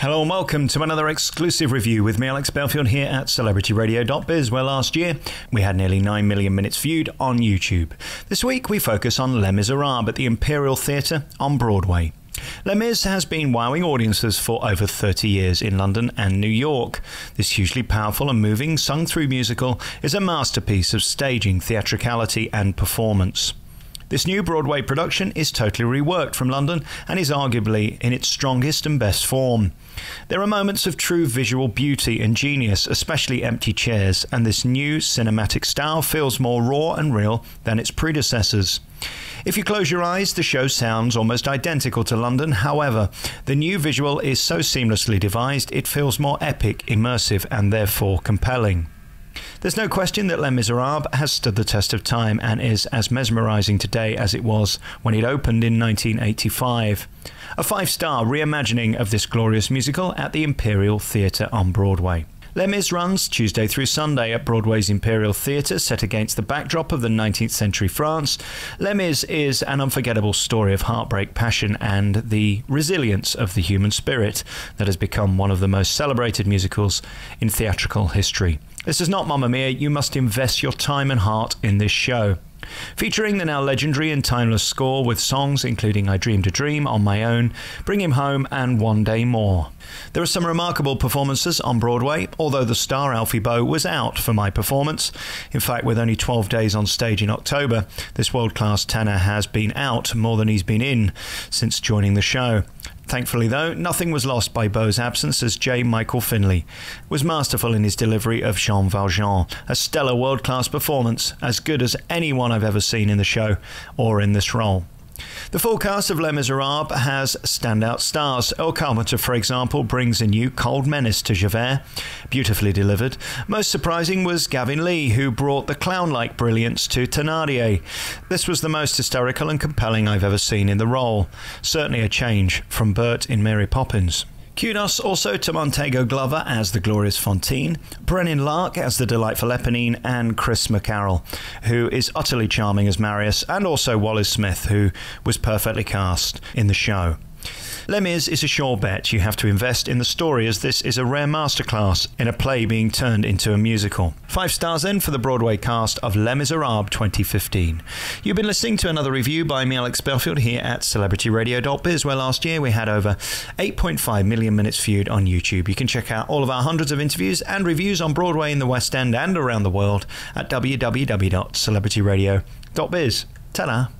Hello and welcome to another exclusive review with me, Alex Belfield, here at CelebrityRadio.biz, where last year we had nearly 9 million minutes viewed on YouTube. This week we focus on Les Miserables at the Imperial Theatre on Broadway. Les Mis has been wowing audiences for over 30 years in London and New York. This hugely powerful and moving sung through musical is a masterpiece of staging, theatricality, and performance. This new Broadway production is totally reworked from London and is arguably in its strongest and best form. There are moments of true visual beauty and genius, especially empty chairs, and this new cinematic style feels more raw and real than its predecessors. If you close your eyes, the show sounds almost identical to London. However, the new visual is so seamlessly devised, it feels more epic, immersive, and therefore compelling. There's no question that Les Miserables has stood the test of time and is as mesmerizing today as it was when it opened in 1985. A five star reimagining of this glorious musical at the Imperial Theatre on Broadway. Les Mis runs Tuesday through Sunday at Broadway's Imperial Theatre, set against the backdrop of the 19th century France. Les Mis is an unforgettable story of heartbreak, passion, and the resilience of the human spirit that has become one of the most celebrated musicals in theatrical history. This is not Mamma Mia, you must invest your time and heart in this show. Featuring the now legendary and timeless score with songs including I Dreamed a Dream, On My Own, Bring Him Home, and One Day More. There are some remarkable performances on Broadway, although the star Alfie Boe was out for my performance. In fact, with only 12 days on stage in October, this world class tenor has been out more than he's been in since joining the show. Thankfully, though, nothing was lost by Boe's absence as J. Michael Finley was masterful in his delivery of Jean Valjean, a stellar world class performance, as good as anyone I've ever seen in the show or in this role. The full cast of Les Miserables has standout stars. Earl Carpenter, for example, brings a new cold menace to Javert, beautifully delivered. Most surprising was Gavin Lee, who brought the clown like brilliance to Thénardier. This was the most hysterical and compelling I've ever seen in the role. Certainly a change from Bert in Mary Poppins. Kudos also to Montego Glover as the glorious Fantine, Brennyn Lark as the delightful Eponine, and Chris McCarrell, who is utterly charming as Marius, and also Wallace Smith, who was perfectly cast in the show. Les is a sure bet. You have to invest in the story as this is a rare masterclass in a play being turned into a musical. Five stars then for the Broadway cast of Les Miserables 2015. You've been listening to another review by me, Alex Belfield, here at CelebrityRadio.biz, where last year we had over 8.5 million minutes viewed on YouTube. You can check out all of our hundreds of interviews and reviews on Broadway in the West End and around the world at www.celebrityradio.biz. Ta-da!